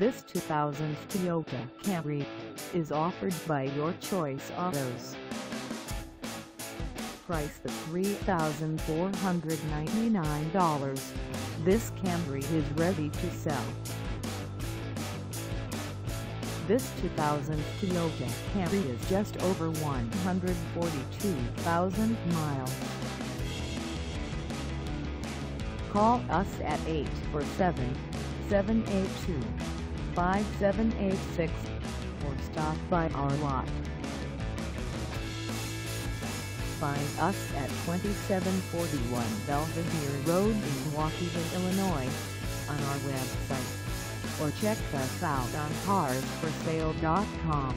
This 2000 Toyota Camry is offered by Your Choice Autos. Price of $3,499. This Camry is ready to sell. This 2000 Toyota Camry is just over 142,000 miles. Call us at 847-782-5786 or stop by our lot. Find us at 2741 Belvidere Road in Waukegan, Illinois on our website or check us out on carsforsale.com.